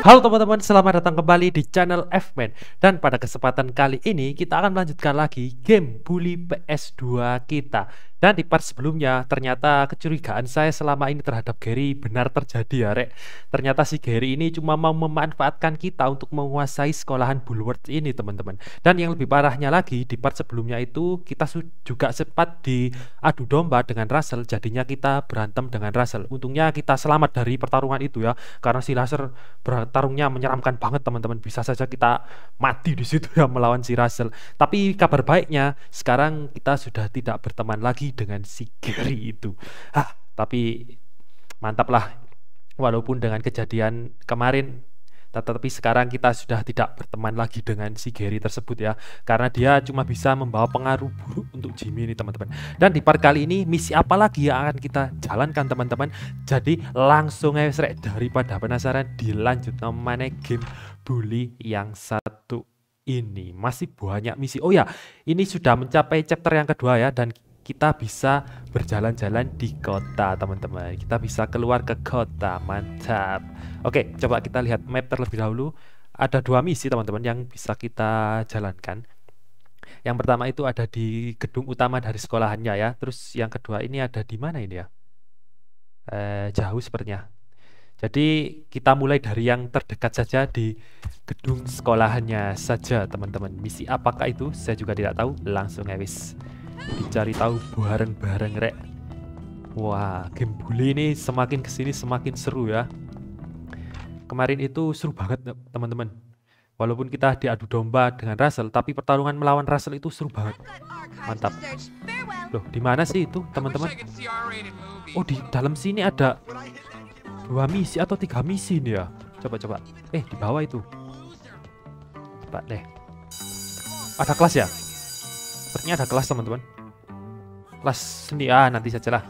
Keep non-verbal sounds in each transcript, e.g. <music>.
Halo teman-teman, selamat datang kembali di channel F-Man. Dan pada kesempatan kali ini kita akan melanjutkan lagi game Bully PS2 kita Dan di part sebelumnya ternyata kecurigaan saya selama ini terhadap Gary benar terjadi ya rek. Ternyata si Gary ini cuma mau memanfaatkan kita untuk menguasai sekolahan Bulwark ini teman-teman. Dan yang lebih parahnya lagi di part sebelumnya itu kita juga sempat diadu domba dengan Russell. Jadinya kita berantem dengan Russell. Untungnya kita selamat dari pertarungan itu ya Karena si Russell tarungnya menyeramkan banget teman-teman. Bisa saja kita mati di situ ya melawan si Russell. Tapi kabar baiknya sekarang kita sudah tidak berteman lagi dengan si Gary itu. Ah tapi mantap lah walaupun dengan kejadian kemarin tetapi sekarang kita sudah tidak berteman lagi dengan si Gary tersebut ya. Karena dia cuma bisa membawa pengaruh buruk untuk Jimmy ini teman-teman. Dan di part kali ini misi apa lagi yang akan kita jalankan teman-teman? Jadi langsung aja daripada penasaran dilanjut namanya game bully yang satu ini. Masih banyak misi. Oh ya ini sudah mencapai chapter yang kedua ya dan kita bisa berjalan-jalan di kota teman-teman. Kita bisa keluar ke kota mantap. Oke coba kita lihat map terlebih dahulu. Ada dua misi teman-teman yang bisa kita jalankan. Yang pertama itu ada di gedung utama dari sekolahannya ya. Terus yang kedua ini ada di mana ini ya? Eh, jauh sepertinya. Jadi kita mulai dari yang terdekat saja di gedung sekolahannya saja teman-teman. Misi apakah itu? Saya juga tidak tahu. Langsung ewis dicari tahu bareng-bareng rek. Wah game bully ini semakin ke sini semakin seru ya. Kemarin itu seru banget teman-teman. Walaupun kita diadu domba dengan Russell tapi pertarungan melawan Russell itu seru banget. Mantap. Loh di mana sih itu teman-teman? Oh di dalam sini ada dua misi atau tiga misi nih ya? Coba-coba eh di bawah itu. Coba deh. Ada kelas ya Sepertinya ada kelas teman-teman. Kelas seni ah nanti sajalah.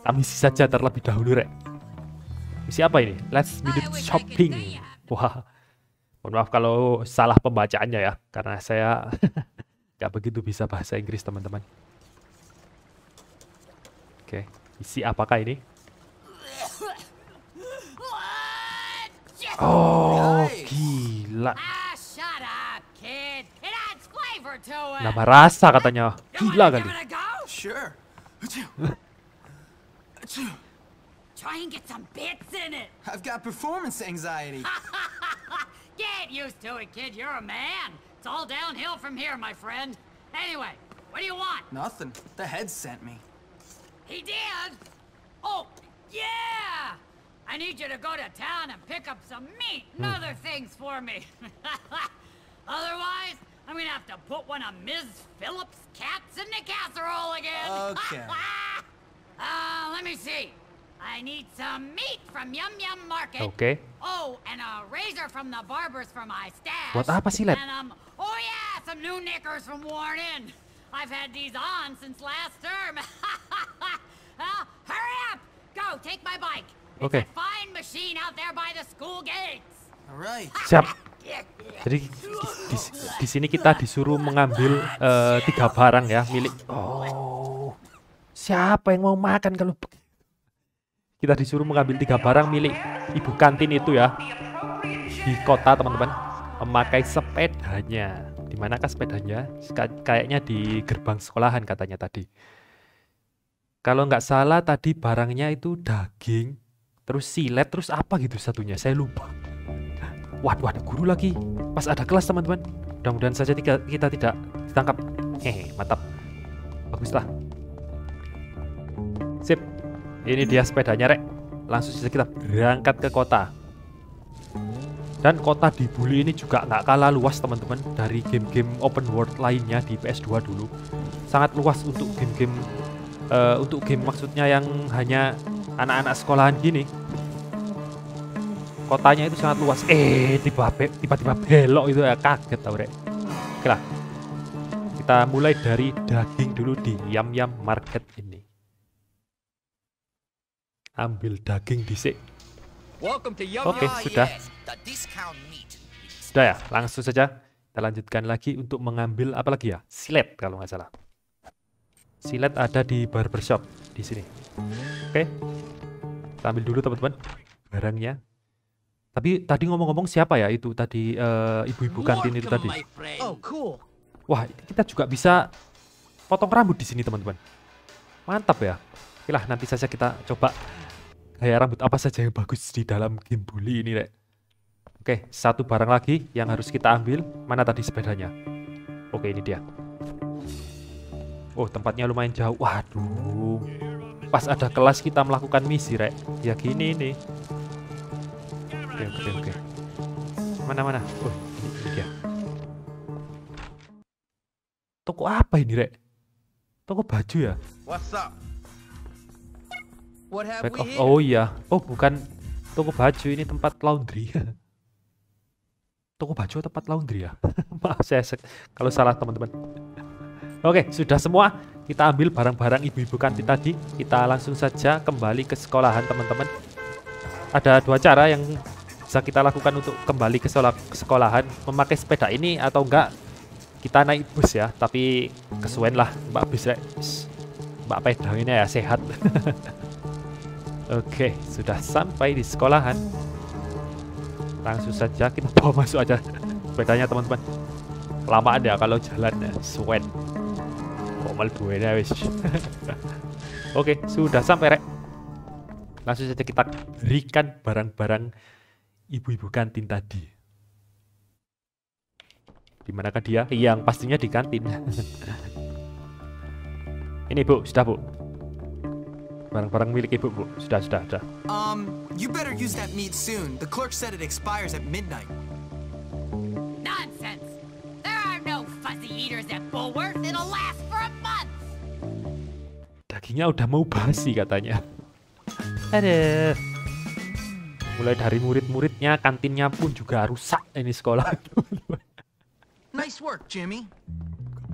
Kami isi saja terlebih dahulu rek. Misi apa ini? Let's minute shopping. Wah. Mohon maaf kalau salah pembacaannya ya karena saya <laughs> nggak begitu bisa bahasa Inggris teman-teman. Oke, misi apakah ini? Oh, gila. Nama rasa katanya. Gila kali. Sure. Try and get some bits in it. I've got performance anxiety. <laughs> get used to it, kid. You're a man. It's all downhill from here, my friend. Anyway, what do you want? Nothing. The head sent me. He did? Oh, yeah! I need you to go to town and pick up some meat and hmm. other things for me. <laughs> Otherwise, I'm gonna have to put one of Ms. Phillips' cats in the casserole again. Okay. <laughs> uh, let me see. I need some meat from Yum Yum Market. Okay. Oh, and a razor from the barbers for my stash. Buat apa sih, Lep? And um, oh yeah, some new knickers from Warren Inn. I've had these on since last term. well, <laughs> hurry up! Go, take my bike. Okay. It's a fine machine out there by the school gates. All right. Siap. Jadi di, di sini kita disuruh mengambil uh, tiga barang ya milik. Oh, siapa yang mau makan kalau kita disuruh mengambil tiga barang milik ibu kantin itu ya di kota teman-teman memakai sepedanya. Di manakah sepedanya? Kayaknya di gerbang sekolahan katanya tadi. Kalau nggak salah tadi barangnya itu daging, terus silet, terus apa gitu satunya, saya lupa. Waduh, ada guru lagi. Pas ada kelas, teman-teman. Mudah-mudahan saja kita, kita tidak ditangkap. Hehe, mantap. Baguslah. Sip. Ini dia sepedanya, Rek. Langsung saja kita berangkat ke kota. Dan kota di Bully ini juga nggak kalah luas, teman-teman. Dari game-game open world lainnya di PS2 dulu. Sangat luas untuk game-game... Uh, untuk game maksudnya yang hanya anak-anak sekolahan gini kotanya itu sangat luas. Eh tiba-tiba belok itu ya kaget tau rek. Oke lah. Kita mulai dari daging dulu di yam yam market ini. Ambil daging disik oke sudah. Sudah ya langsung saja kita lanjutkan lagi untuk mengambil apa lagi ya? Silet kalau nggak salah. Silet ada di barbershop di sini. Oke. Kita ambil dulu teman-teman barangnya Tapi tadi ngomong-ngomong siapa ya itu tadi eh, ibu-ibu kantin itu tadi? Oh, cool. Wah, kita juga bisa potong rambut di sini teman-teman. Mantap ya. Oke lah, nanti saja kita coba gaya rambut apa saja yang bagus di dalam game bully ini, Rek. Oke, satu barang lagi yang harus kita ambil. Mana tadi sepedanya? Oke, ini dia. Oh, tempatnya lumayan jauh. Waduh. Pas ada kelas kita melakukan misi, Rek. Ya gini nih. Oke, oke, oke. Mana, mana? Oh, ini, ini dia. Toko apa ini, Rek? Toko baju ya? What's up? What have Back off. here? Oh iya. Oh, bukan toko baju, ini tempat laundry. toko baju tempat laundry ya? <laughs> Maaf saya kalau salah teman-teman. Oke, sudah semua. Kita ambil barang-barang ibu-ibu kantin tadi. Kita langsung saja kembali ke sekolahan teman-teman. Ada dua cara yang bisa kita lakukan untuk kembali ke sekolah ke sekolahan. Memakai sepeda ini atau enggak kita naik bus ya. Tapi kesuwen lah Mbak Bis. Rek. Mbak ini ya sehat. <laughs> Oke, sudah sampai di sekolahan. Langsung saja kita bawa masuk aja sepedanya teman-teman. Lama ada kalau jalan ya, sweat. Komal buena wis. <laughs> Oke, sudah sampai rek. Langsung saja kita berikan barang-barang ibu-ibu kantin tadi. Di manakah dia? Yang pastinya di kantin. <laughs> Ini bu, sudah bu. Barang-barang milik ibu bu, sudah sudah sudah. Um, you better use that meat soon. The clerk said it expires at midnight. Nonsense! There are no fuzzy eaters at Bullworth. It'll last for a month. Dagingnya udah mau basi katanya. Ada. Mulai dari murid-muridnya, kantinnya pun juga rusak ini sekolah. <laughs> Nice work, Jimmy.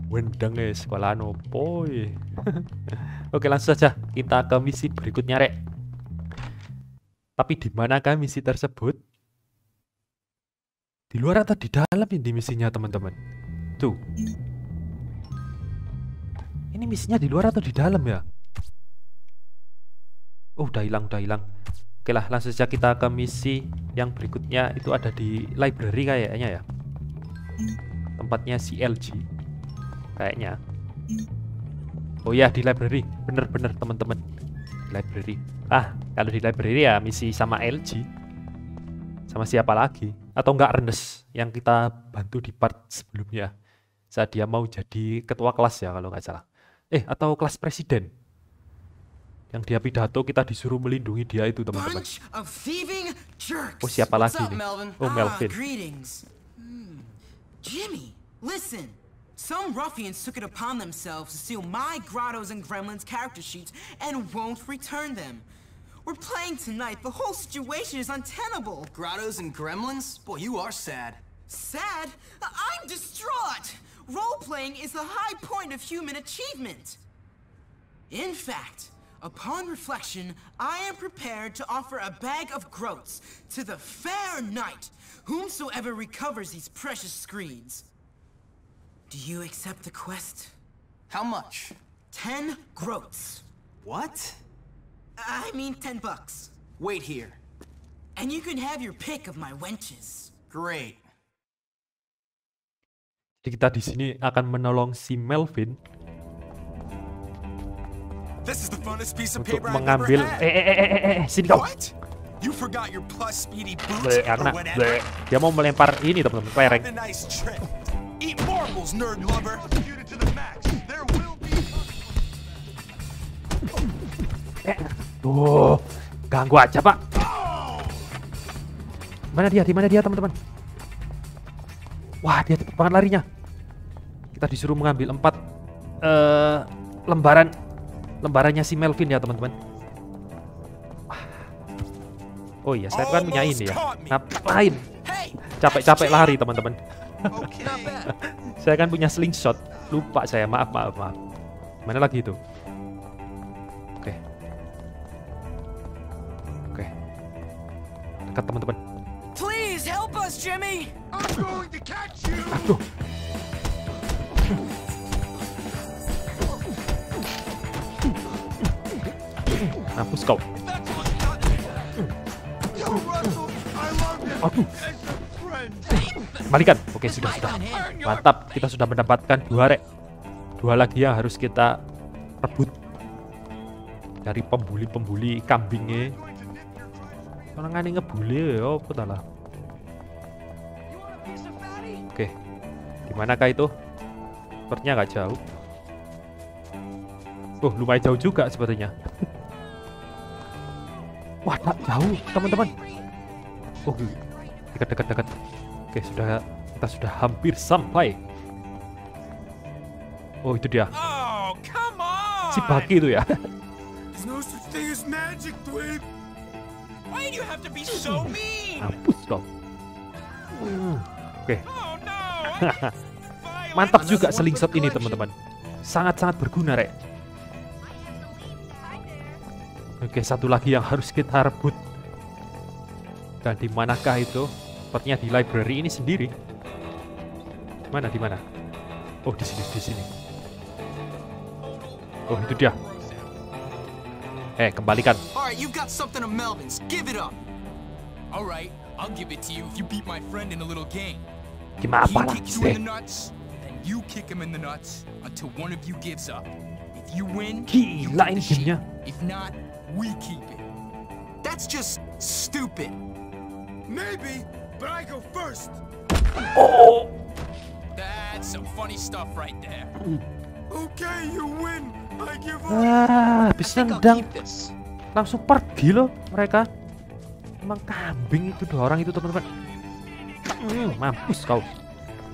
Wendeng ya sekolah nopo. <laughs> Oke langsung saja kita ke misi berikutnya rek. Tapi di manakah misi tersebut? Di luar atau di dalam ini misinya teman-teman? Tuh. Ini misinya di luar atau di dalam ya? Oh udah hilang udah hilang. Oke lah langsung saja kita ke misi yang berikutnya itu ada di library kayaknya ya. Tempatnya si LG kayaknya. Oh ya di library, bener-bener teman-teman. Library. Ah, kalau di library ya misi sama LG. Sama siapa lagi? Atau enggak Rendes yang kita bantu di part sebelumnya. Saat dia mau jadi ketua kelas ya kalau nggak salah. Eh, atau kelas presiden. Yang dia pidato kita disuruh melindungi dia itu teman-teman. Bunch of thieving jerks. Oh, siapa What's lagi up, nih? Melvin? Oh, Melvin. Ah, greetings. Hmm. Jimmy, listen. Some ruffians took it upon themselves to steal my Grottos and Gremlins character sheets and won't return them. We're playing tonight. The whole situation is untenable. Grottos and gremlins? Boy, you are sad. Sad? I'm distraught! Role-playing is the high point of human achievement. In fact, upon reflection, I am prepared to offer a bag of groats to the fair knight, whomsoever recovers these precious screens. Do you accept the quest? How much? Ten groats. What? I mean ten bucks. Wait here. And you can have your pick of my wenches. Great. Jadi kita di sini akan menolong si Melvin untuk mengambil eh eh eh eh, eh, eh sini kau. What? You forgot your plus speedy boots Bleh, karena bleh. dia mau melempar ini teman-teman lereng. Have a nice trip. Eat marbles, nerd lover. to the max. There will be Eh, <laughs> tuh, ganggu aja pak. Mana dia? Di mana dia teman-teman? Wah dia cepet banget larinya. Kita disuruh mengambil empat eh, lembaran lembarannya si Melvin ya teman-teman. Oh iya, saya kan punya ini ya. Ngapain? Capek-capek lari teman-teman. <laughs> Saya kan punya slingshot. Lupa saya, maaf, maaf, maaf. Mana lagi itu? Oke. Oke. Dekat teman-teman. Please help us, Jimmy! I'm going to catch you. Aduh. Love this Aduh. Kembalikan. Oke, sudah sudah. Mantap, kita sudah mendapatkan dua rek. Dua lagi yang harus kita rebut dari pembuli-pembuli kambingnya. Orang ngani ngebuli ya, apa lah. Oke, di manakah itu? Sepertinya nggak jauh. Oh, lumayan jauh juga sepertinya. <laughs> Wah, tak jauh, teman-teman. Oh, dekat, dekat, dekat. Oke, sudah kita sudah hampir sampai. Oh, itu dia. Oh! Si Baki itu ya. <laughs> There's no such thing as magic, Dwayne. Why do you have to be so mean? Mampus kau. Hmm, Oke, Oh <laughs> <laughs> mantap juga slingshot ini, teman-teman. Sangat-sangat berguna, Rek. Oke, satu lagi yang harus kita rebut. Dan di manakah itu? Sepertinya di library ini sendiri. Mana di mana? Oh, di sini, di sini. Oh, itu dia. Eh, kembalikan. Alright, you've got something of Melvin's. Give it up. All right, I'll give it to you if you beat my friend in a little game. Gimana kicks you you kick him in the nuts until one of you gives up. If you win, you Gila get ini the sheep. gamenya. If not, we keep it. That's just stupid. Maybe, but I go first. That's some funny stuff right there. Okay, you win. I give up. Ah, habis nendang. Langsung pergi loh mereka. Emang kambing itu dua orang itu teman-teman. Hmm, mampus kau.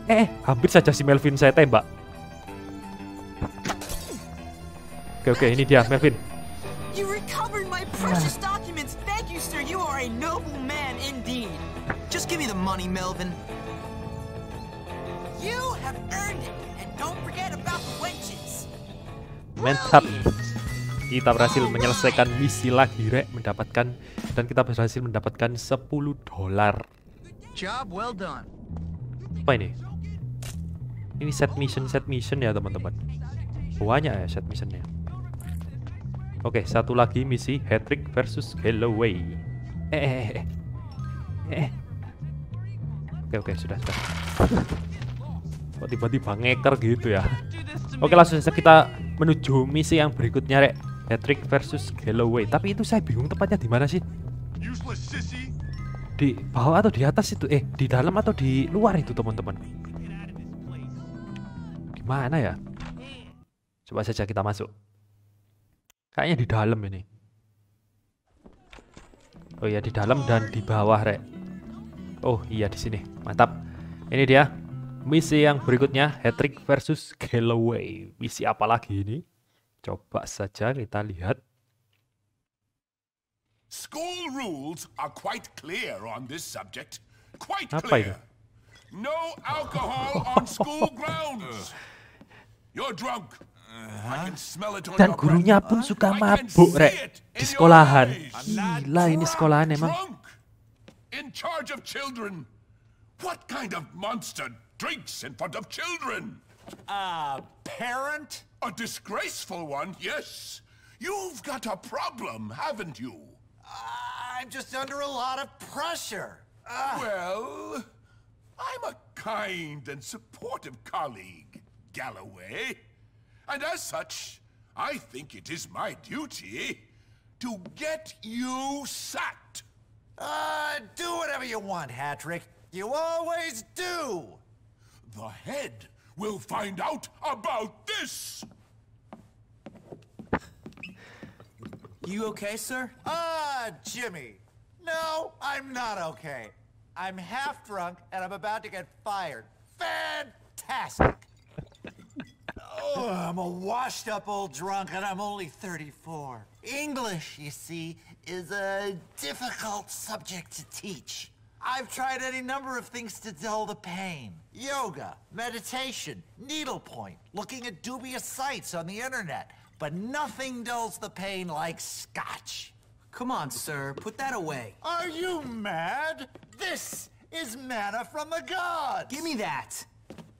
Eh, hampir saja si Melvin saya tembak. Oke oke, ini dia Melvin. Precious documents. Thank you, sir. You are a noble man indeed. Just give me the money, Melvin. You have earned it. And don't forget about the wenches. Mantap. Kita berhasil menyelesaikan misi lagi, Rek, mendapatkan dan kita berhasil mendapatkan 10 dolar. Job well done. Apa ini? Ini set mission set mission ya teman-teman. Banyak ya set missionnya. Oke, satu lagi misi Hattrick versus Galloway. Eh, eh, eh, eh. eh. Oke, oke, sudah, sudah. Kok tiba-tiba ngeker gitu ya? Oke, langsung saja kita menuju misi yang berikutnya, Rek. Hattrick versus Galloway. Tapi itu saya bingung tepatnya di mana sih? Di bawah atau di atas itu? Eh, di dalam atau di luar itu, teman-teman? Di mana ya? Coba saja kita masuk. Kayaknya di dalam ini. Oh iya, di dalam dan di bawah, Rek. Oh iya, di sini. Mantap. Ini dia. Misi yang berikutnya, Hattrick versus Galloway. Misi apa lagi ini? Coba saja kita lihat. School rules are quite clear on this subject. Quite Apa clear. itu? No alcohol on school <laughs> grounds. You're drunk. I can uh-huh. smell it on Dan gurunya pun suka mabuk, Rek. Di sekolahan. eyes. Gila ini sekolahan emang. In charge of children. What kind of monster drinks in front of children? A parent? A disgraceful one, yes. You've got a problem, haven't you? I'm just under a lot of pressure. Ah. Well, I'm a kind and supportive colleague, Galloway. And as such, I think it is my duty to get you sacked. Uh, do whatever you want, Hattrick. You always do. The head will find out about this. You okay, sir? Ah, Jimmy. No, I'm not okay. I'm half drunk and I'm about to get fired. Fantastic. Oh, I'm a washed up old drunk and I'm only 34. English, you see, is a difficult subject to teach. I've tried any number of things to dull the pain yoga, meditation, needlepoint, looking at dubious sites on the internet. But nothing dulls the pain like scotch. Come on, sir. Put that away. Are you mad? This is manna from the gods. Give me that.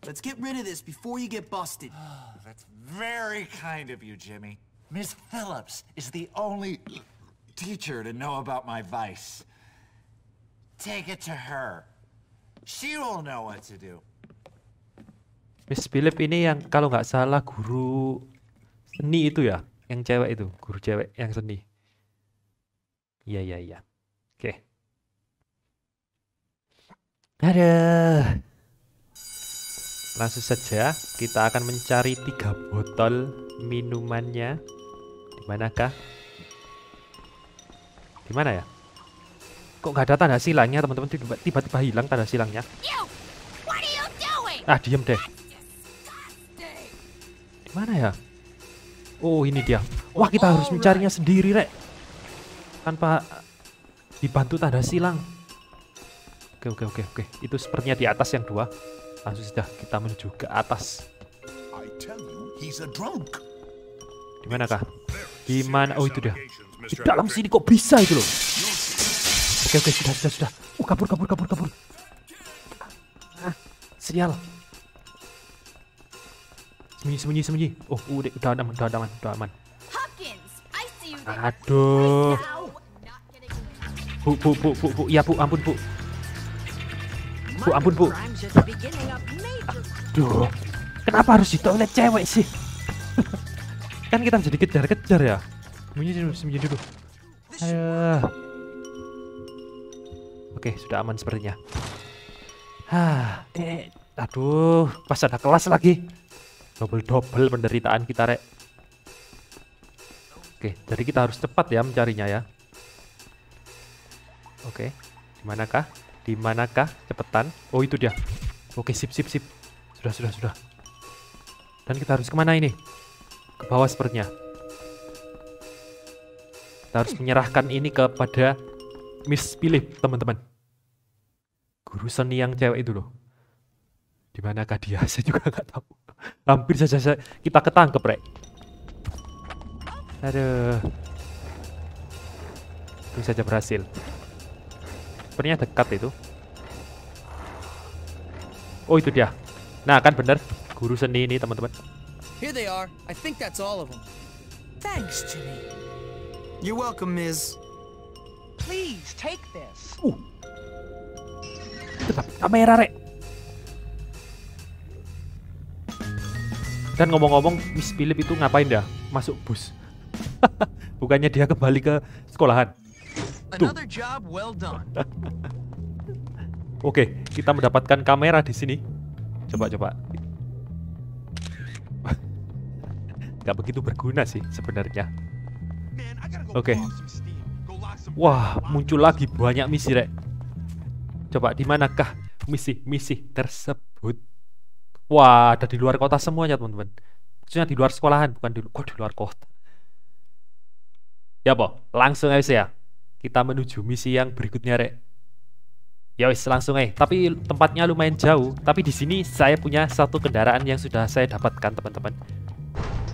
Let's get rid of this before you get busted. <sighs> That's very kind of you, Jimmy. Miss Phillips is the only teacher to know about my vice. Take it to her. She will know what to do. Miss Philip ini yang kalau nggak salah guru seni itu ya, yang cewek itu, guru cewek yang seni. Iya iya iya. Oke. Ada. Langsung saja kita akan mencari tiga botol minumannya. Di manakah? Di mana ya? Kok nggak ada tanda silangnya teman-teman? Tiba- Tiba-tiba hilang tanda silangnya. Ah, diem deh. Di mana ya? Oh, ini dia. Wah, kita harus mencarinya sendiri, Rek. Tanpa dibantu tanda silang. Oke, oke, oke, oke. Itu sepertinya di atas yang dua. Langsung sudah kita menuju ke atas. I tell you, he's a drunk. Di manakah? Di mana? Oh, itu dia. Di dalam sini kok bisa itu loh. Oke, oke, sudah, sudah, sudah. Oh, kabur, kabur, kabur, kabur. Ah, sial. Sembunyi, sembunyi, sembunyi. Oh, udah, udah aman, udah aman, udah aman. Aduh. Bu, bu, bu, bu, bu. Ya, bu, ampun, bu. Bu, ampun, bu. Aduh. Kenapa harus di toilet cewek sih? <laughs> kan kita jadi kejar-kejar ya. Sembunyi dulu, sembunyi dulu. Ayo. Oke, sudah aman sepertinya. Hah, eh, aduh, pas ada kelas lagi. Double-double penderitaan kita, Rek. Oke, jadi kita harus cepat ya mencarinya ya. Oke, di manakah? Di manakah? Cepetan. Oh, itu dia. Oke, sip, sip, sip. Sudah, sudah, sudah. Dan kita harus ke mana ini? Ke bawah sepertinya. Kita harus menyerahkan ini kepada Miss Philip, teman-teman. Guru seni yang cewek itu loh. Di manakah dia? <laughs> Saya juga nggak tahu. Hampir saja kita ketangkep, Rek. Aduh. Itu saja berhasil. Sepertinya dekat itu. Oh, itu dia. Nah, kan bener. Guru seni ini, teman-teman. Here they are. I think that's all of them. Thanks, Jimmy. You're welcome, Ms. Please take this. Tetap kamera, Rek. Dan ngomong-ngomong, Miss Philip itu ngapain dah? Masuk bus. <laughs> Bukannya dia kembali ke sekolahan. Another job well done. <laughs> Oke, kita mendapatkan kamera di sini. Coba coba. <laughs> Gak begitu berguna sih sebenarnya. Oke. Wah, muncul lagi banyak misi, Rek. Coba di manakah misi-misi tersebut? Wah, ada di luar kota semuanya, teman-teman. Maksudnya di luar sekolahan, bukan di, kok di luar kota. Ya, Bo, langsung aja ya. Kita menuju misi yang berikutnya, Rek. Ya wis langsung eh. Tapi tempatnya lumayan jauh. Tapi di sini saya punya satu kendaraan yang sudah saya dapatkan teman-teman.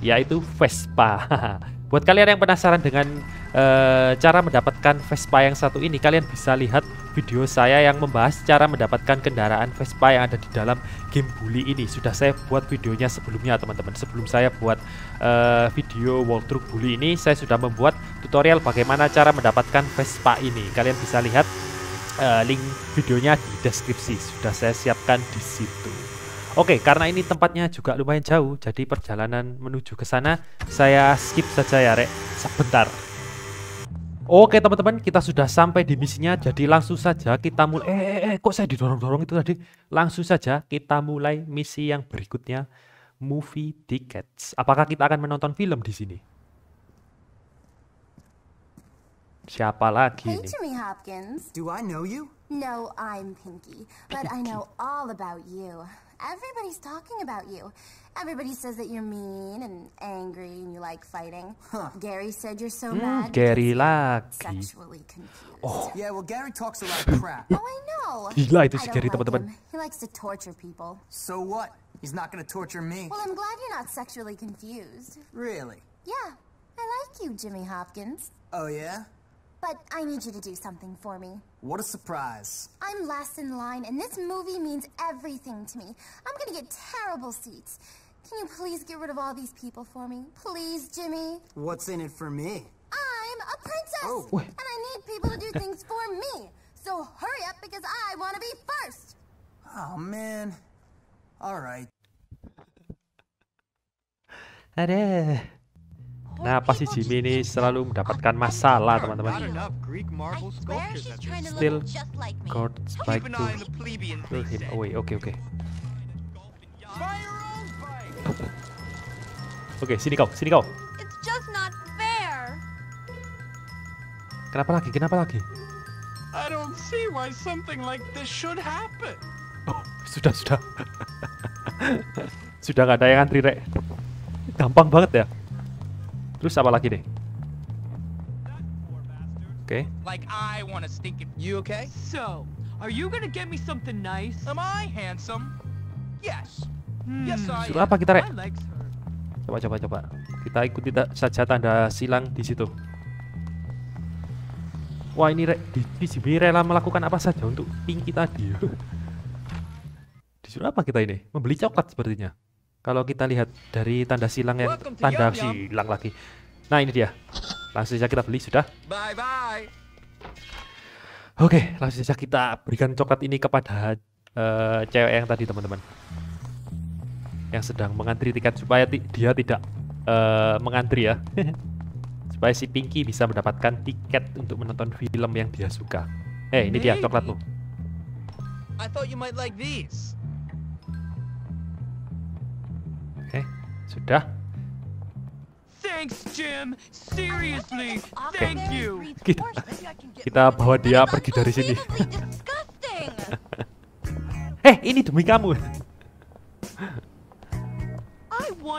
Yaitu Vespa. <laughs> Buat kalian yang penasaran dengan eh, cara mendapatkan Vespa yang satu ini, kalian bisa lihat video saya yang membahas cara mendapatkan kendaraan Vespa yang ada di dalam game Bully ini. Sudah saya buat videonya sebelumnya teman-teman. Sebelum saya buat eh, video walkthrough Bully ini, saya sudah membuat tutorial bagaimana cara mendapatkan Vespa ini. Kalian bisa lihat eh, link videonya di deskripsi sudah saya siapkan di situ. Oke, karena ini tempatnya juga lumayan jauh, jadi perjalanan menuju ke sana saya skip saja ya, Rek. Sebentar. Oke, teman-teman, kita sudah sampai di misinya, jadi langsung saja kita mulai. Eh, eh, eh, kok saya didorong-dorong itu tadi? Langsung saja kita mulai misi yang berikutnya, movie tickets. Apakah kita akan menonton film di sini? Siapa lagi Hey. Jimmy Hopkins. Do I know you? No, I'm Pinky, but I know all about you. Everybody's talking about you. Everybody says that you're mean and angry and you like fighting. Gary said you're so Hmm, mad. Gary because lagi. you're Sexually confused. Oh. Yeah, well, Gary talks a lot of crap. Oh, I know. Gila itu I si Gary, teman-teman. him. He likes to torture people. so what? He's not gonna torture me. Well, I'm glad you're not sexually confused. Really? Yeah, I like you, Jimmy Hopkins. Oh, yeah? But I need you to do something for me. What a surprise. I'm last in line, and this movie means everything to me. I'm gonna get terrible seats. Can you please get rid of all these people for me? Please, Jimmy? What's in it for me? I'm a princess! Oh. Wait. And I need people to do things for me. So hurry up because I want to be first. Oh, man. All right. Ada. Kenapa sih Jimmy ini selalu mendapatkan masalah, teman-teman? Still God spike to kill him away. Oke, oke. Oke, sini kau, sini kau. Kenapa lagi? Kenapa lagi? I don't see why something like this should happen. Oh, sudah, sudah. <laughs> sudah nggak ada yang antri, Rek. Gampang banget ya. Terus apa lagi deh? Oke. Like I want to stink it. You okay? So, are you gonna get me something nice? Am I handsome? Yes. Yes, I Suruh apa kita, Rek? Coba, coba, coba. Kita ikuti saja tanda silang di situ. Wah, ini Rek, di, di Jimmy rela melakukan apa saja untuk Pinky tadi. Disuruh apa kita ini? Membeli coklat sepertinya. Kalau kita lihat dari tanda silang yang tanda silang lagi. Nah, ini dia. Langsung saja kita beli sudah. Bye bye. Oke, langsung saja kita berikan coklat ini kepada eh, cewek yang tadi teman-teman. Yang sedang mengantri tiket supaya dia tidak eh, mengantri ya. <laughs> supaya si Pinky bisa mendapatkan tiket untuk menonton film yang dia suka. Eh, ini dia coklatmu. I thought you might like these. Sudah. Thanks, Jim. Seriously, thank you. Kita, kita bawa dia pergi dari sini. <laughs> Eh, ini demi kamu.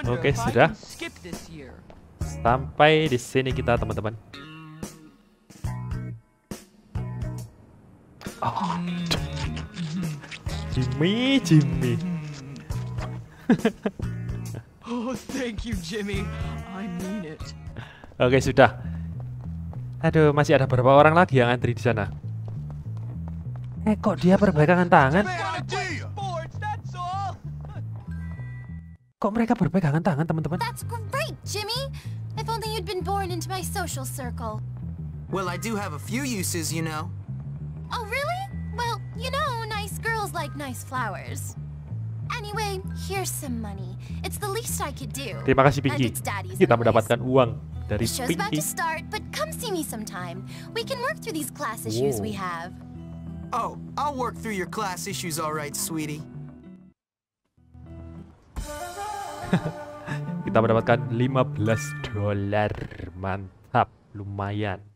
Oke, if sudah. Sampai di sini kita teman-teman. Oh. Jimmy, Jimmy. <laughs> Oh, thank you, Jimmy. I mean it. Oke, sudah. Aduh, masih ada beberapa orang lagi yang antri di sana. Eh, kok dia berpegangan tangan? <laughs> Kok mereka berpegangan tangan, teman-teman? That's great, Jimmy. If only you'd been born into my social circle. Well, I do have a few uses, you know. Oh, really? Well, you know, nice girls like nice flowers. Anyway, here's some money. It's the least I could do. Terima kasih, Pinky. Kita mendapatkan uang dari The show's about Pinky. to start, but come see me sometime. We can work through these class issues we have. Oh, I'll work through your class issues all right, sweetie. <laughs> Kita mendapatkan 15 dolar. Mantap, lumayan.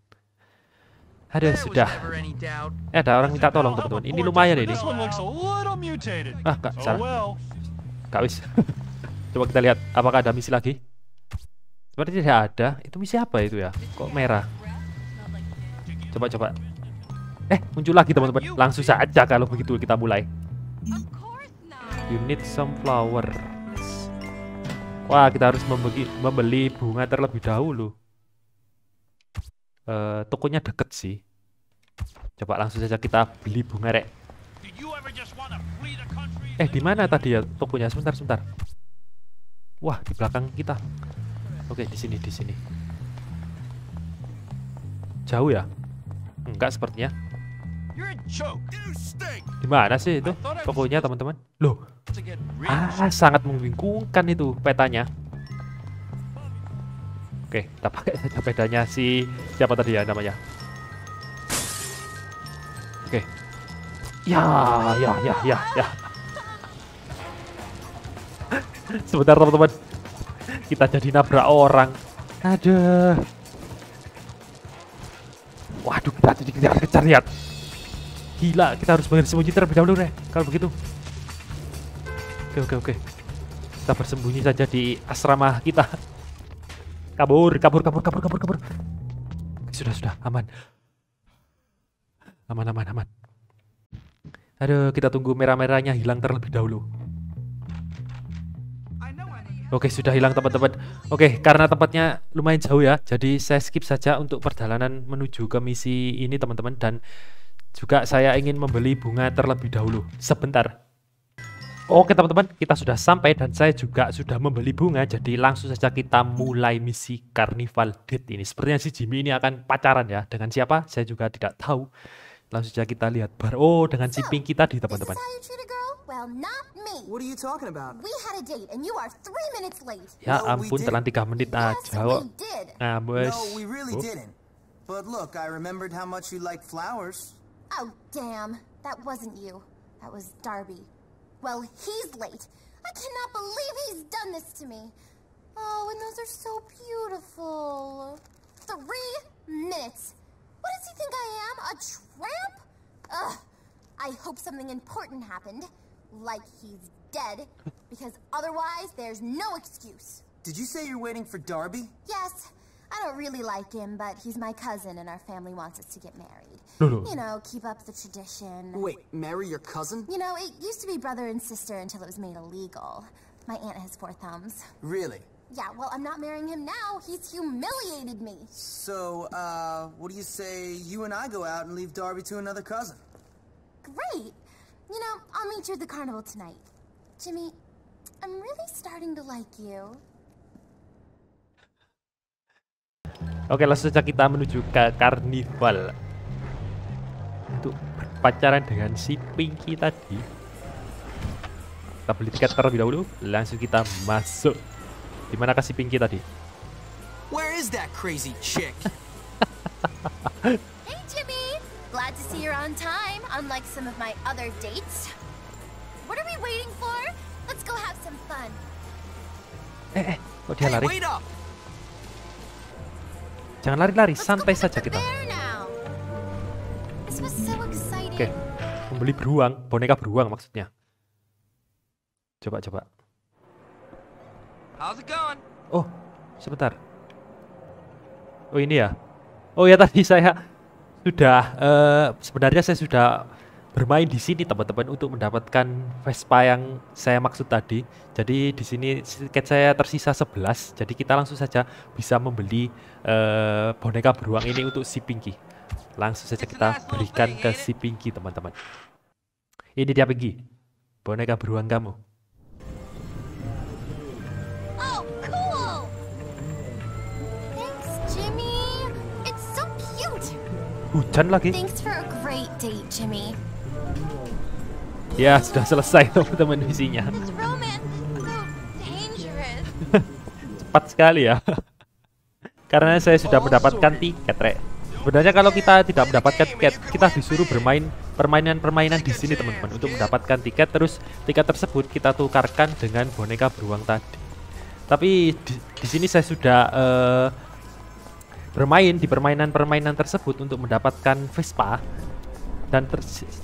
Was sudah. Eh, ada orang minta tolong, teman-teman. Ini lumayan ini. This one looks a little mutated. Ah, Kak, Oh salah. Kak wis. <laughs> Coba kita lihat apakah ada misi lagi. Seperti tidak ada. Itu misi apa itu ya? Kok merah? Coba coba. Eh, muncul lagi teman-teman. Langsung saja kalau begitu kita mulai. You need some flowers. Wah, kita harus membeli, membeli bunga terlebih dahulu. Eh, tokonya deket sih. Coba langsung saja kita beli bunga, Rek. Eh, di mana tadi ya tokonya? Sebentar, sebentar. Wah, di belakang kita. Oke, di sini, di sini. Jauh ya? Enggak sepertinya. Di mana sih itu tokonya, teman-teman? Loh. Ah, sangat membingungkan itu petanya. Oke, kita pakai <laughs> saja si siapa tadi ya namanya. Oke. Ya, ya, ya, ya, ya. <laughs> Sebentar teman-teman. Kita jadi nabrak orang. Aduh. Waduh, kita jadi kejar-kejar lihat. Gila, kita harus bersembunyi terlebih dahulu, Re. Kalau begitu. Oke oke oke. Kita bersembunyi saja di asrama kita. Kabur, kabur, kabur, kabur, kabur, kabur. Sudah, sudah, aman. Aman, aman, aman. Aduh, kita tunggu merah-merahnya hilang terlebih dahulu. Oke, sudah hilang teman-teman. Oke, karena tempatnya lumayan jauh ya, jadi saya skip saja untuk perjalanan menuju ke misi ini teman-teman dan juga saya ingin membeli bunga terlebih dahulu. Sebentar. Oke teman-teman, kita sudah sampai dan saya juga sudah membeli bunga, jadi langsung saja kita mulai misi Carnival Date ini. Sepertinya si Jimmy ini akan pacaran ya, dengan siapa? Saya juga tidak tahu. Langsung saja kita lihat bar. Oh, dengan si Pinky tadi, teman-teman. Ya ampun, telan 3 menit aja really Oh. didn't. But look, I remembered how much you like flowers. Oh, damn. That wasn't you. That was Darby. Well, he's late. I cannot believe he's done this to me. Oh, and those are so beautiful. Three minutes. What does he think I am? A tramp? Ugh. I hope something important happened. Like he's dead. <laughs> Because otherwise, there's no excuse. Did you say you're waiting for Darby? Yes, I don't really like him, but he's my cousin and our family wants us to get married. No, <laughs> no. You know, keep up the tradition. Wait, marry your cousin? You know, it used to be brother and sister until it was made illegal. My aunt has four thumbs. Really? Yeah, well, I'm not marrying him now. He's humiliated me. So, uh, what do you say you and I go out and leave Darby to another cousin? Great. You know, I'll meet you at the carnival tonight. Jimmy, I'm really starting to like you. Oke, langsung saja kita menuju ke karnival. Untuk berpacaran dengan si Pinky tadi. Kita beli tiket terlebih dahulu, langsung kita masuk. Di mana kasih Pinky tadi? Where is that crazy chick? <laughs> Hey, Jimmy! Glad to see you're on time, unlike some of my other dates. What are we waiting for? Let's go have some fun. Eh, eh, kok dia hey, lari? wait up! Jangan lari-lari, santai saja kita. So exciting. Oke, membeli beruang, boneka beruang maksudnya. Coba, coba. How's it going? Oh, sebentar. Oh ini ya. Oh ya tadi saya sudah eh, sebenarnya saya sudah bermain di sini teman-teman untuk mendapatkan Vespa yang saya maksud tadi. Jadi di sini tiket saya tersisa 11. Jadi kita langsung saja bisa membeli eh, boneka beruang ini untuk si Pinky. Langsung saja kita berikan ke si Pinky teman-teman. Ini dia Pinky. Boneka beruang kamu. Oh, cool! Thanks, Jimmy. It's so cute. Hujan lagi. Thanks for a great date, Jimmy. Ya, sudah selesai <laughs> teman-teman misinya. <laughs> Cepat sekali ya. <laughs> Karena saya sudah mendapatkan tiket, Rek. Sebenarnya kalau kita tidak mendapatkan tiket, kita disuruh bermain permainan-permainan di sini, teman-teman, untuk mendapatkan tiket. Terus tiket tersebut kita tukarkan dengan boneka beruang tadi. Tapi di, di sini saya sudah eh, bermain di permainan-permainan tersebut untuk mendapatkan Vespa dan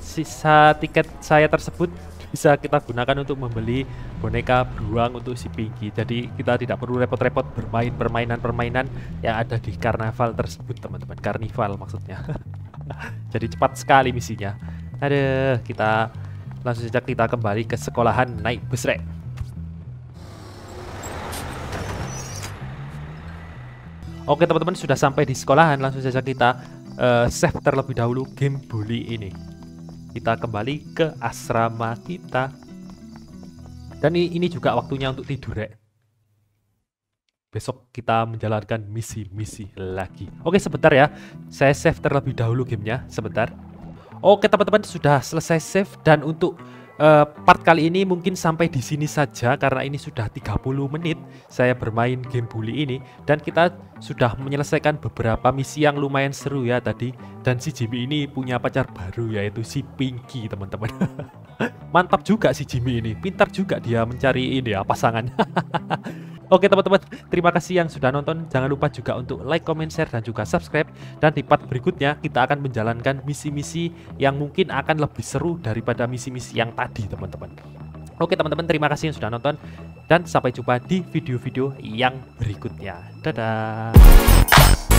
sisa tiket saya tersebut bisa kita gunakan untuk membeli boneka beruang untuk si Pinky. Jadi kita tidak perlu repot-repot bermain permainan-permainan yang ada di karnaval tersebut, teman-teman. Karnival maksudnya. <laughs> Jadi cepat sekali misinya. Ada kita langsung saja kita kembali ke sekolahan naik bus rek. Oke teman-teman sudah sampai di sekolahan langsung saja kita uh, save terlebih dahulu game bully ini. Kita kembali ke asrama kita. Dan ini, juga waktunya untuk tidur, Rek. Besok kita menjalankan misi-misi lagi. Oke, sebentar ya. Saya save terlebih dahulu gamenya, sebentar. Oke, teman-teman sudah selesai save dan untuk uh, part kali ini mungkin sampai di sini saja karena ini sudah 30 menit saya bermain game bully ini dan kita sudah menyelesaikan beberapa misi yang lumayan seru ya tadi dan si Jimmy ini punya pacar baru yaitu si Pinky teman-teman <laughs> mantap juga si Jimmy ini pintar juga dia mencari ini ya pasangan <laughs> Oke teman-teman, terima kasih yang sudah nonton. Jangan lupa juga untuk like, comment, share, dan juga subscribe. Dan di part berikutnya kita akan menjalankan misi-misi yang mungkin akan lebih seru daripada misi-misi yang tadi teman-teman. Oke teman-teman, terima kasih yang sudah nonton. Dan sampai jumpa di video-video yang berikutnya. Dadah!